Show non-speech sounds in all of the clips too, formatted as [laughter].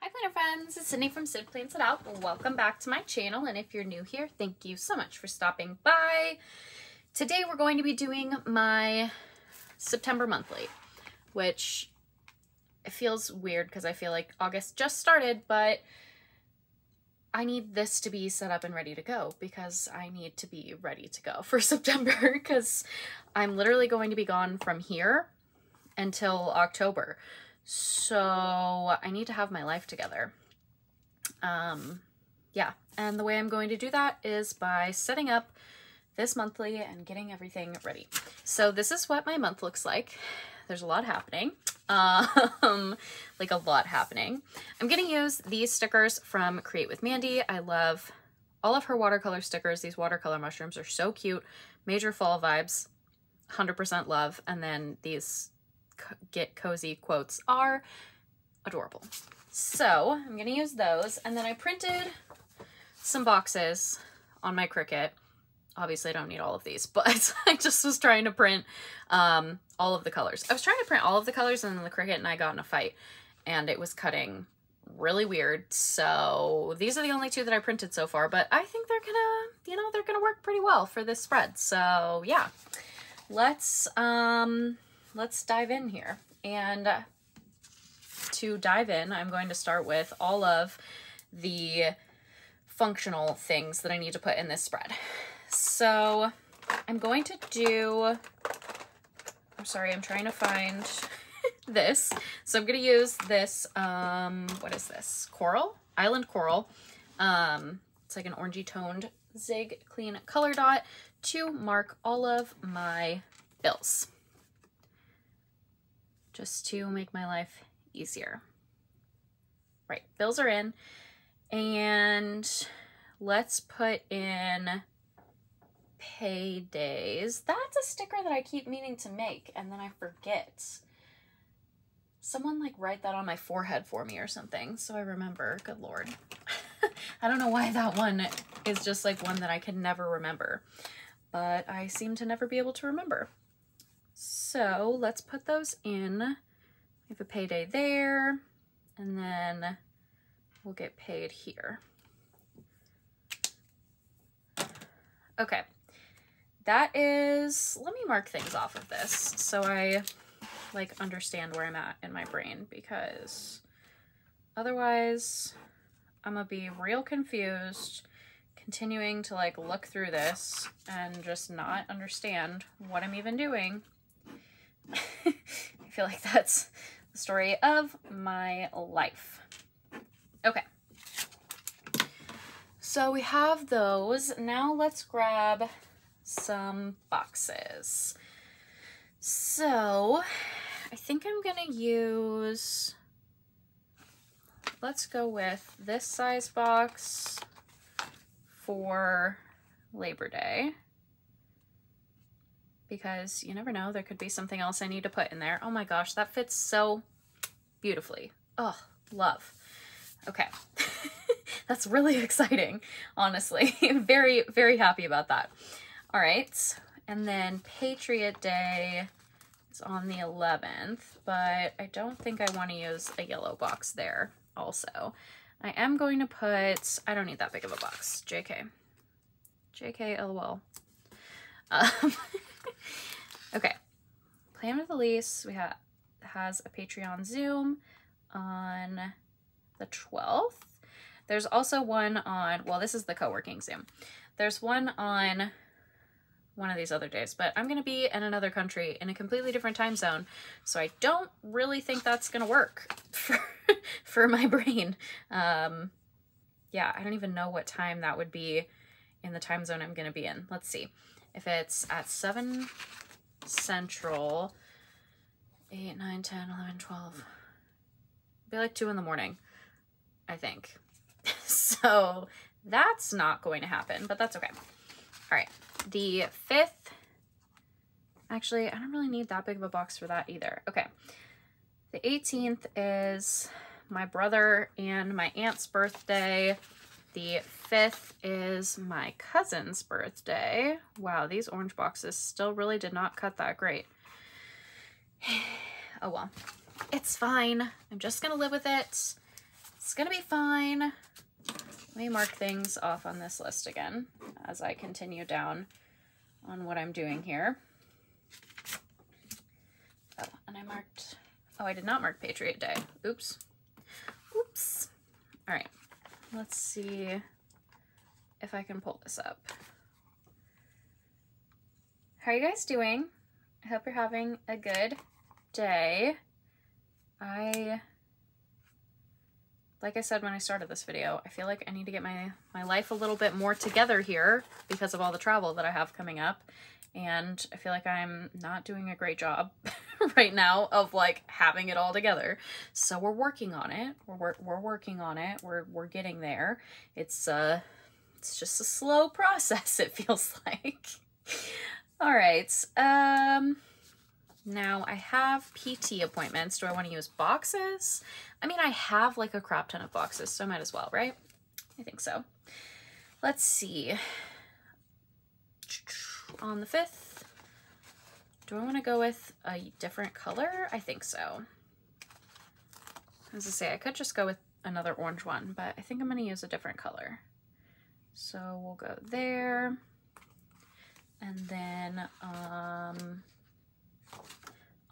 Hi planner friends, it's Sydney from Syd Plans It Out. Welcome back to my channel and if you're new here, thank you so much for stopping by. Today we're going to be doing my September monthly, which it feels weird because I feel like August just started, but I need this to be set up and ready to go because I need to be ready to go [laughs] for September because I'm literally going to be gone from here until October. So I need to have my life together. Um, yeah, and the way I'm going to do that is by setting up this monthly and getting everything ready. So this is what my month looks like. There's a lot happening. [laughs] Um, like a lot happening. I'm going to use these stickers from Create with Mandy. I love all of her watercolor stickers. These watercolor mushrooms are so cute. Major fall vibes. 100% love. And then these get cozy quotes are adorable. So I'm to use those. And then I printed some boxes on my Cricut. Obviously, I don't need all of these, [laughs] but I just was trying to print um, all of the colors. I was trying to print all of the colors and then the Cricut and I got in a fight and it was cutting really weird. So these are the only two that I printed so far, but I think they're gonna, you know, they're gonna work pretty well for this spread. So yeah, let's, um, let's dive in here. And to dive in, I'm going to start with all of the functional things that I need to put in this spread. So I'm going to do, I'm sorry, I'm trying to find [laughs] this. So I'm going to use this, um, what is this? Coral, Island Coral. Um, it's like an orangey toned Zig Clean Color Dot to mark all of my bills just to make my life easier. Right, bills are in. And let's put in paydays. That's a sticker that I keep meaning to make and then I forget. Someone like write that on my forehead for me or something so I remember. Good lord. [laughs] I don't know why that one is just like one that I can never remember, but I seem to never be able to remember. So let's put those in. We have a payday there, and then we'll get paid here. Okay, that is, let me mark things off of this so I like understand where I'm at in my brain because otherwise I'm gonna be real confused continuing to like look through this and just not understand what I'm even doing. [laughs] I feel like that's the story of my life. Okay. So we have those. Now let's grab some boxes. So I think I'm going to use, let's go with this size box for Labor Day because you never know, there could be something else I need to put in there. Oh my gosh, that fits so beautifully. Oh, love. Okay. [laughs] That's really [laughs] exciting, honestly. [laughs] very, very happy about that. All right. And then Patriot Day is on the 11th, but I don't think I want to use a yellow box there also. I am going to put, I don't need that big of a box, JK. JK, lol. Um, okay. Plan with Elise, we have has a Patreon Zoom on the 12th. There's also one on, well, this is the co-working Zoom. There's one on one of these other days, but I'm going to be in another country in a completely different time zone, so I don't really think that's going to work [laughs] for, for my brain. Um, yeah, I don't even know what time that would be in the time zone I'm going to be in. Let's see. If it's at 7 Central, 8, 9, 10, 11, 12, be like 2 in the morning, I think. [laughs] so that's not going to happen, but that's okay. All right, the 5th, actually, I don't really need that big of a box for that either. Okay, the 18th is my brother and my aunt's birthday. The 5th is my cousin's birthday. Wow, these orange boxes still really did not cut that great. [sighs] oh well, it's fine. I'm just to live with it. It's gonna be fine. Let me mark things off on this list again as I continue down on what I'm doing here. Oh, and I marked, oh, I did not mark Patriot Day. Oops. Oops. All right, let's see if I can pull this up. How are you guys doing? I hope you're having a good day. I, like I said when I started this video, I feel like I need to get my, my life a little bit more together here because of all the travel that I have coming up. And I feel like I'm not doing a great job [laughs] right now of like having it all together. So we're working on it. We're, we're working on it. We're, we're getting there. It's, uh, it's just a slow [laughs] process, it feels [laughs] like. all right. Um, now I have PT appointments. Do I want to use boxes? I mean, I have like a crap ton of boxes, so I might as well, right? I think so. Let's see. On the 5th, do I want to go with a different color? I think so. As I say, I could just go with another orange one, but I think I'm going to use a different color. So we'll go there. And then um,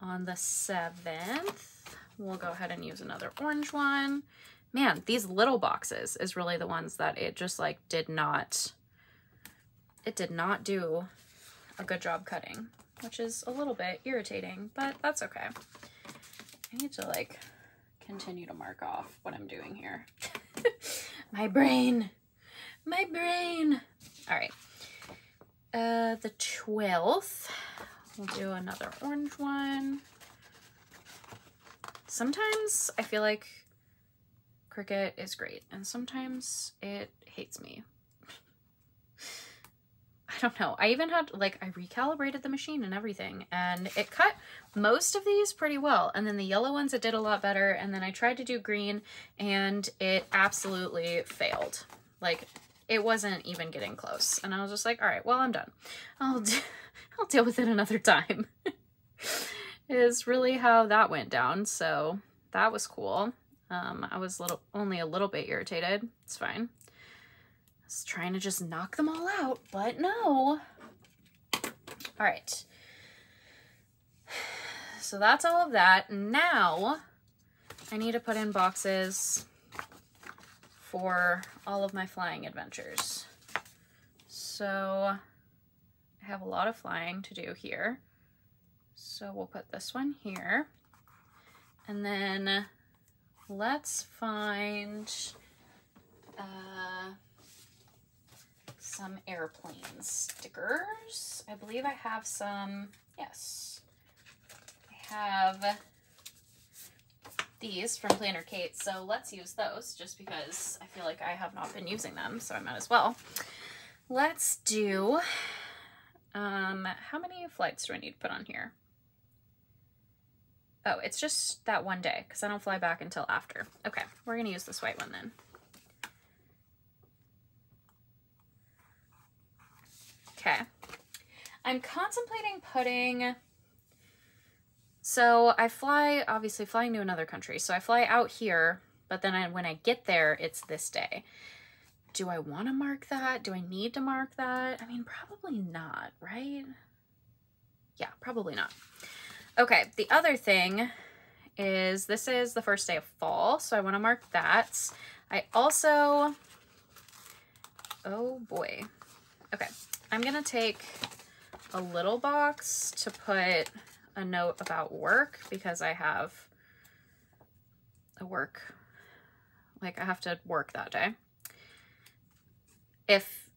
on the 7th, we'll go ahead and use another orange one. Man, these little boxes is really the ones that it just like did not, it did not do a good job cutting, which is a little bit irritating, but that's okay. I need to like continue to mark off what I'm doing here. [laughs] my brain, my brain. All right. Uh, the 12th, We'll do another orange one. Sometimes I feel like Cricut is great, and sometimes it hates me. I don't know. I even had, like, I recalibrated the machine and everything, and it cut most of these pretty well. And then the yellow ones, it did a lot better. And then I tried to do green, and it absolutely failed. Like, it wasn't even getting close. And I was just like, all right, well, I'm done. I'll [laughs] I'll deal with it another time. [laughs] is really how that went down. So that was cool. Um, I was little, only a little bit irritated. It's fine. Was trying to just knock them all out, but no. All right. [sighs] So that's all of that. Now I need to put in boxes for all of my flying adventures. So I have a lot of flying to do here. So we'll put this one here. And then let's find uh, some airplane stickers. I believe I have some, yes. I have these from Planner Kate, so let's use those just because I feel like I have not been using them, so I might as well. Let's do um, how many flights do I need to put on here? Oh, it's just that one day because I don't fly back until after. Okay, we're going to use this white one then. Okay. I'm contemplating putting... So I fly, obviously flying to another country. So I fly out here, but then I, when I get there, it's this day do I want to mark that? Do I need to mark that? I mean, probably not, right? Yeah, probably not. Okay, the other thing is this is the first day of fall, so I want to mark that. I also, oh boy. Okay, I'm going to take a little box to put a note about work because I have a work, like I have to work that day if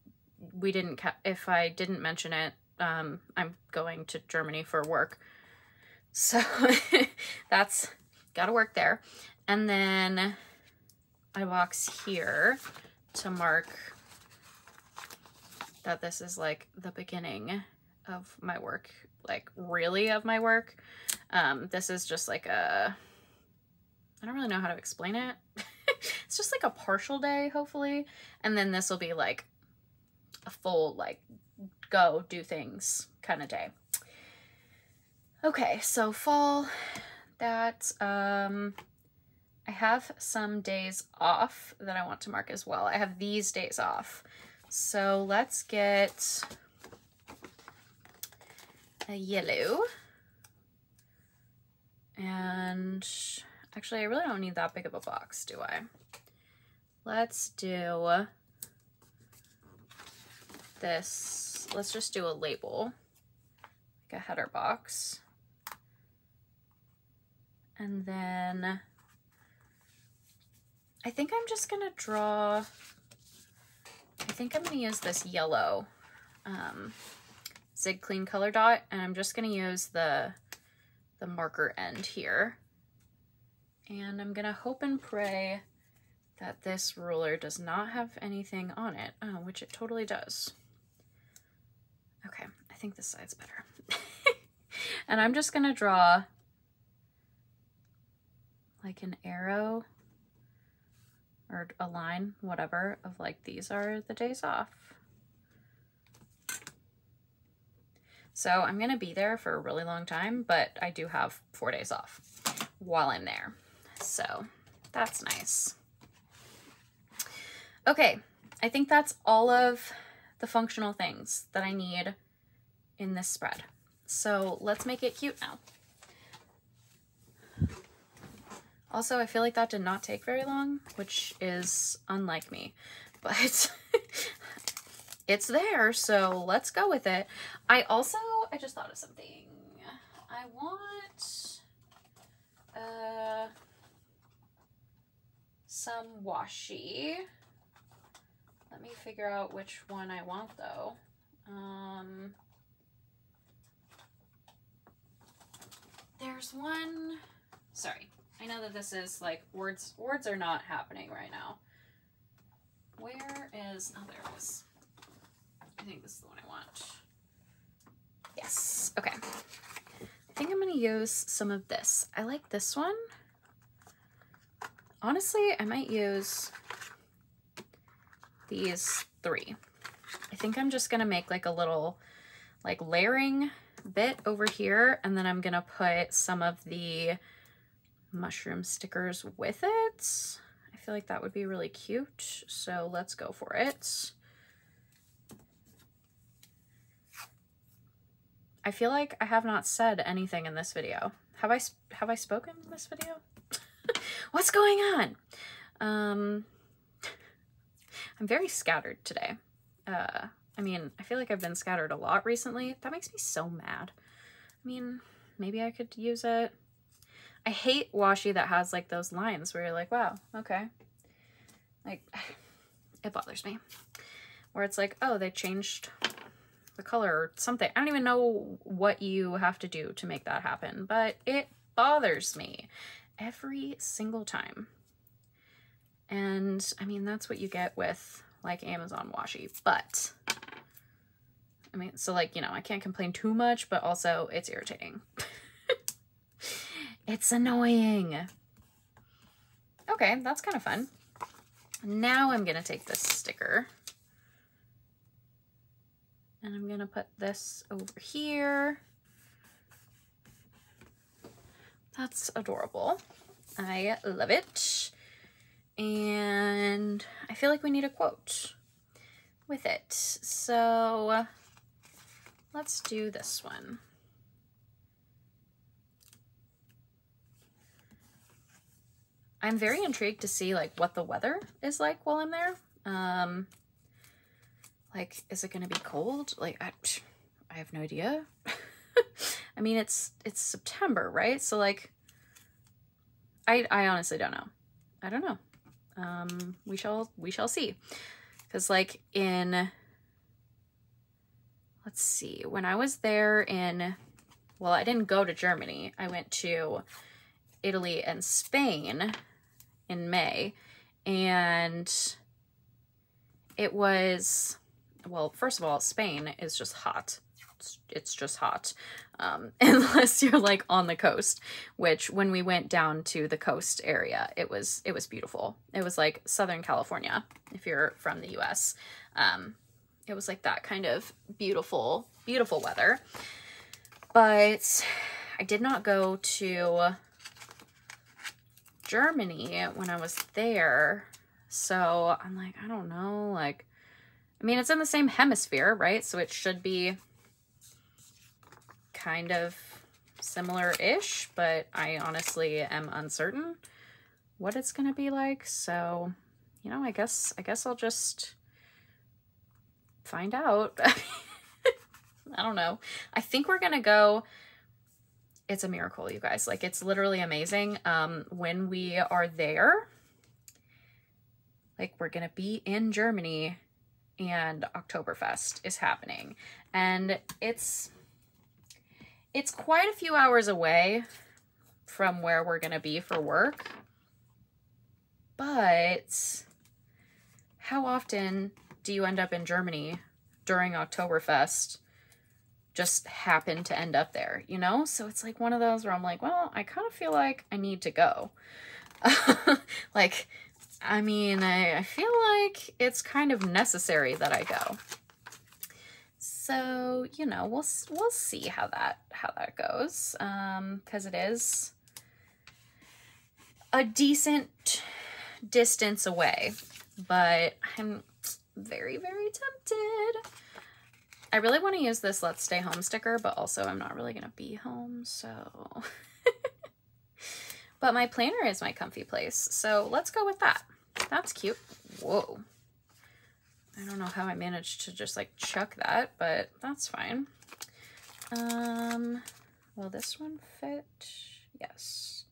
we didn't, if I didn't mention it, um, I'm going to Germany for work. So [laughs] that's got to work there. And then I box here to mark that this is like the beginning of my work, like really of my work. Um, this is just like a, I don't really know how to explain it. [laughs] it's just like a partial day, hopefully. And then this will be like a full, like, go do things kind of day. Okay, so fall, that, um, I I have some days off that I want to mark as well. I have these days off. So let's get a yellow. And actually, I really don't need that big of a box, do I? Let's do this. Let's just do a label, like a header box. And then I think I'm just gonna draw, I think I'm gonna use this yellow um, Zig Clean color dot and I'm just gonna use the, the marker end here. And I'm gonna hope and pray that this ruler does not have anything on it, oh, which it totally does. Okay, I think this side's better. [laughs] and I'm just gonna draw like an arrow or a line, whatever, of like these are the days off. So I'm going to be there for a really long time, but I do have four days off while I'm there. So that's nice. Okay, I think that's all of the functional things that I need in this spread. So let's make it cute now. Also, I feel like that did not take very long, which is unlike me, [laughs] but it's there, so let's go with it. I also, I just thought of something. I want uh, some washi. Let me figure out which one I want though. Um, there's one, sorry, I know that this is like words words are not happening right now. Where is oh there it is. I think this is the one I want. Yes. Okay. I think I'm gonna use some of this. I like this one. Honestly, I might use these three. I think I'm just gonna make like a little like layering bit over here and then I'm gonna put some of the mushroom stickers with it. I feel like that would be really cute, so let's go for it. I feel like I have not said anything in this video. Have I have I spoken in this video? [laughs] What's going on? Um, [laughs] I'm very scattered today. Uh, I mean, I feel like I've been scattered a lot recently. That makes me so mad. I mean, maybe I could use it. I hate washi that has like those lines where you're like, wow, okay. Like, [sighs] it bothers me. Where it's like, oh, they changed the color or something. I don't even know what you have to do to make that happen, but it bothers me every single time. And I mean, that's what you get with like Amazon washi, but I mean, so like, you know, I can't complain too much, but also it's irritating. [laughs] It's annoying. Okay, that's kind of fun. Now I'm going to take this sticker and I'm going to put this over here. That's adorable. I love it. And I feel like we need a quote with it. So let's do this one. I'm very intrigued to see like what the weather is like while I'm there. Um, like, is it going to be cold? Like, I, I have no idea. [laughs] I mean, it's, it's September, right? So like, I, I honestly don't know. I don't know. Um, we shall, we shall see. Cause like in, let's see, when I was there in, well, I didn't go to Germany. I went to Italy and Spain in May. And it was, well, first of all, Spain is just hot. It's, just hot. Um, [laughs] unless you're like on the coast, which when we went down to the coast area, it was, it was beautiful. It was like Southern California, if you're from the US. Um, it was like that kind of beautiful, beautiful weather. But I did not go to Germany when I was there. So I'm like, I don't know. Like, I mean, it's in the same hemisphere, right? So it should be kind of similar-ish, but I honestly am uncertain what it's going to be like. So, you know, I guess, I guess I'll just find out. [laughs] I don't know. I think we're going to go it's a miracle, you guys. Like it's literally amazing. Um, when we are there, like we're gonna be in Germany and Oktoberfest is happening. And it's it's quite a few hours away from where we're gonna be for work. But how often do you end up in Germany during Oktoberfest? Just happen to end up there, you know? So it's like one of those where I'm like, well, I kind of feel like I need to go. [laughs] like, I mean, I, I feel like it's kind of necessary that I go. So, you know, we'll we'll see how that how that goes. Um, because it is a decent distance away, but I'm very, very tempted. I really want to use this Let's Stay Home sticker, but also I'm not really going to be home, so... [laughs] but my planner is my comfy place, so let's go with that. That's cute. Whoa. I don't know how I managed to just like chuck that, but that's fine. Um, will this one fit? Yes.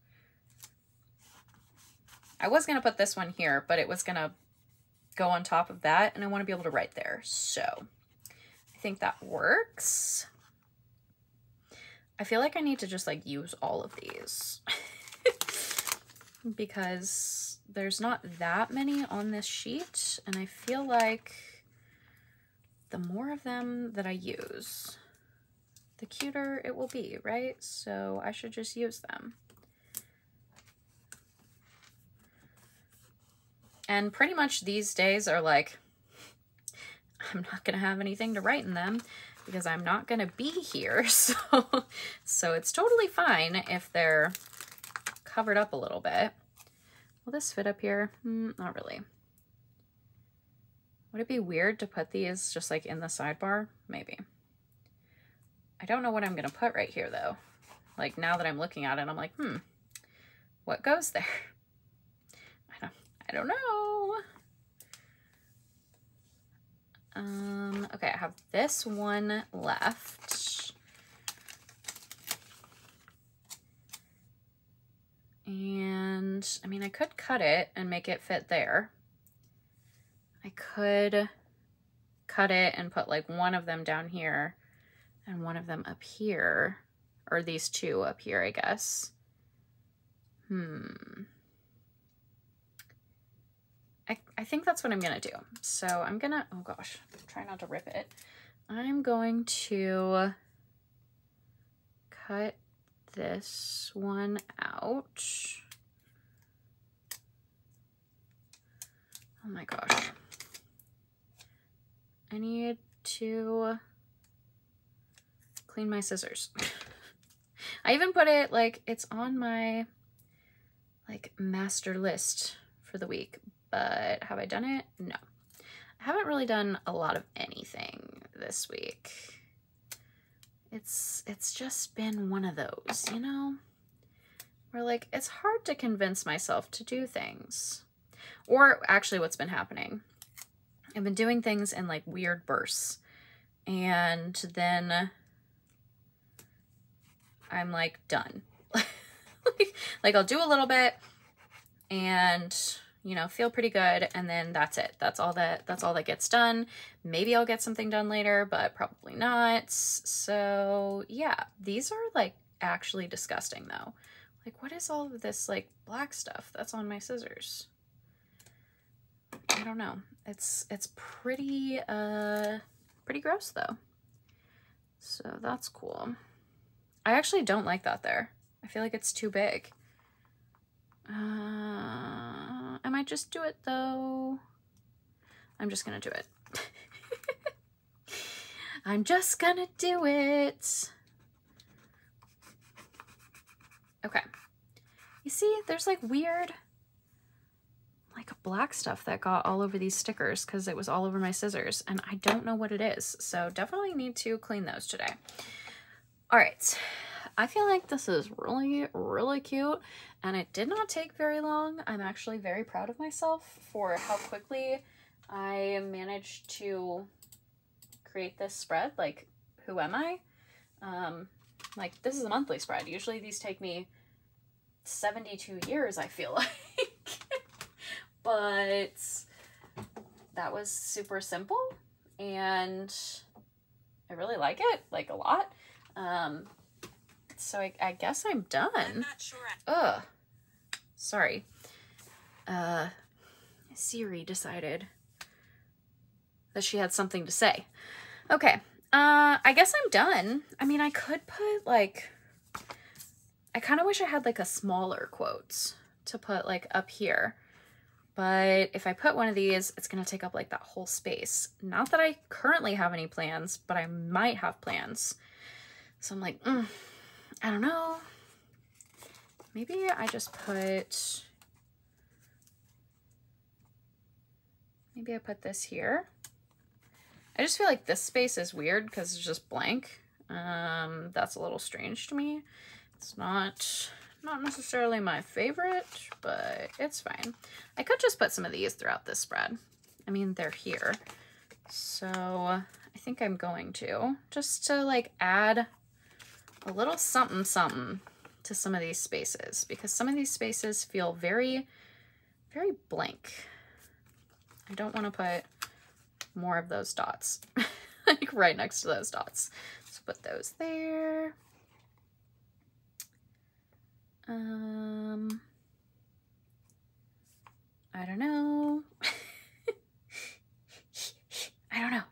I was going to put this one here, but it was going to go on top of that, and I want to be able to write there, so... I think that works. I feel like I need to just like use all of these [laughs] because there's not that many on this sheet and I feel like the more of them that I use, the cuter it will be, right? So I should just use them. And pretty much these days are like I'm not going to have anything to write in them because I'm not going to be here. [laughs] So, so it's totally fine if they're covered up a little bit. Will this fit up here? Mm, not really. Would it be weird to put these just like in the sidebar? Maybe. I don't know what I'm going to put right here though. Like now that I'm looking at it, I'm like, hmm, what goes there? [laughs] I don't, I don't know. Um, okay, I have this one left. And, I mean, I could cut it and make it fit there. I could cut it and put like one of them down here and one of them up here. Or these two up here, I guess. Hmm. I, I think that's what I'm to do. So I'm to, oh gosh, try not to rip it. I'm going to cut this one out. Oh my gosh. I need to clean my scissors. [laughs] I even put it like it's on my like master list for the week, but have I done it? No. I haven't really done a lot of anything this week. It's it's just been one of those, you know? Where like it's hard to convince myself to do things. Or actually what's been happening. I've been doing things in like weird bursts. And then I'm like done. [laughs] like, like I'll do a little bit and you know, feel pretty good. And then that's it. That's all that, that's all that gets done. Maybe I'll get something done later, but probably not. So yeah, these are like actually disgusting though. Like what is all of this like black stuff that's on my scissors? I don't know. It's, it's pretty, uh, pretty gross though. So that's cool. I actually don't like that there. I feel like it's too big. Uh, I might just do it though. I'm just gonna do it. [laughs] I'm just gonna do it. Okay. You see, there's like weird, like black stuff that got all over these stickers because it was all over my scissors and I don't know what it is. So definitely need to clean those today. All right. I feel like this is really, really cute and it did not take very long. I'm actually very proud of myself for how quickly I managed to create this spread. Like, who am I? Um, like, this is a monthly spread. Usually these take me 72 years, I feel [laughs] like. but that was super simple and I really like it, like a lot. Um, so I, I guess I'm done. I'm sure. Ugh. Sorry. Uh, Siri decided that she had something to say. Okay. Uh, I guess I'm done. I mean, I could put like, I kind of wish I had like a smaller quotes to put like up here. But if I put one of these, it's going to take up like that whole space. Not that I currently have any plans, but I might have plans. So I'm like, mm, I don't know. Maybe I just put, maybe I put this here. I just feel like this space is weird because it's just blank. Um, that's a little strange to me. It's not not necessarily my favorite, but it's fine. I could just put some of these throughout this spread. I mean, they're here. So I think I'm going to just to like add a little something something to some of these spaces because some of these spaces feel very, very blank. I don't want to put more of those dots, [laughs] like right next to those dots. So put those there. Um, I don't know. [laughs] I don't know.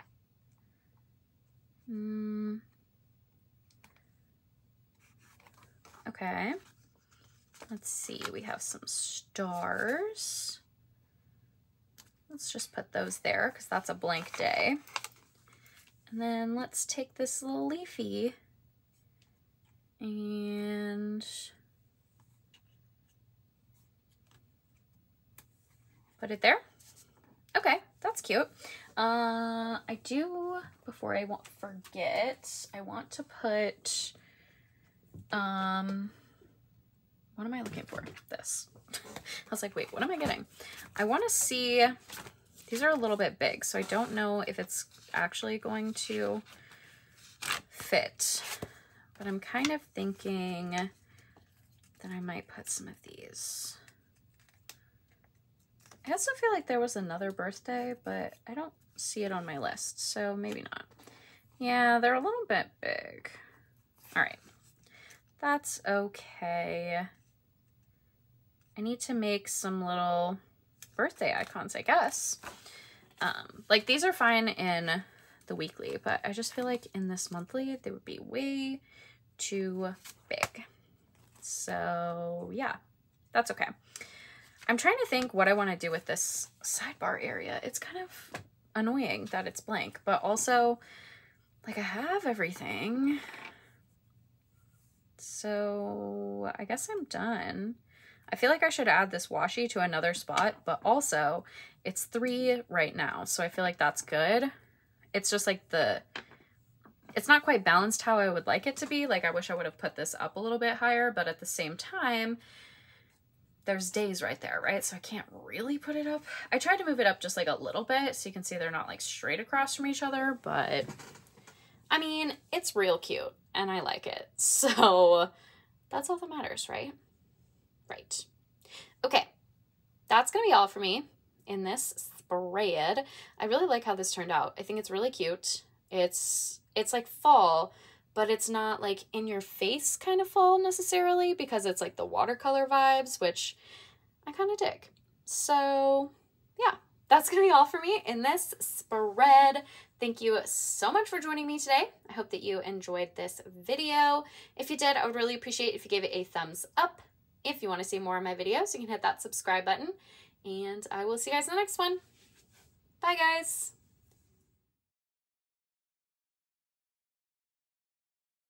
Mm. Okay. Let's see, we have some stars. Let's just put those there because that's a blank day. And then let's take this little leafy and put it there. Okay, that's cute. Uh, I do, before I won't forget, I want to put, um, what am I looking for? This. [laughs] I was like, wait, what am I getting? I want to see, these are a little bit big, so I don't know if it's actually going to fit. But I'm kind of thinking that I might put some of these. I also feel like there was another birthday, but I don't see it on my list, so maybe not. Yeah, they're a little bit big. All right, that's okay. I need to make some little birthday icons, I guess. Um, like these are fine in the weekly, but I just feel like in this monthly, they would be way too big. So yeah, that's okay. I'm trying to think what I want to do with this sidebar area. It's kind of annoying that it's blank, but also like I have everything. So I guess I'm done. I feel like I should add this washi to another spot, but also it's three right now. So I feel like that's good. It's just like the, it's not quite balanced how I would like it to be. Like I wish I would have put this up a little bit higher, but at the same time, there's days right there, right? So I can't really put it up. I tried to move it up just like a little bit so you can see they're not like straight across from each other, but I mean, it's real cute and I like it. [laughs] So that's all that matters, right? Right. Okay, that's to be all for me in this spread. I really like how this turned out. I think it's really cute. It's it's like fall, but it's not like in your face kind of fall necessarily because it's like the watercolor vibes, which I kind of dig. So yeah, that's to be all for me in this spread. Thank you so much for joining me today. I hope that you enjoyed this video. If you did, I would really appreciate if you gave it a thumbs up. If you want to see more of my videos, you can hit that subscribe button. And I will see you guys in the next one. Bye, guys.